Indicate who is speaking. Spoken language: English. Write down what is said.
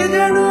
Speaker 1: Consider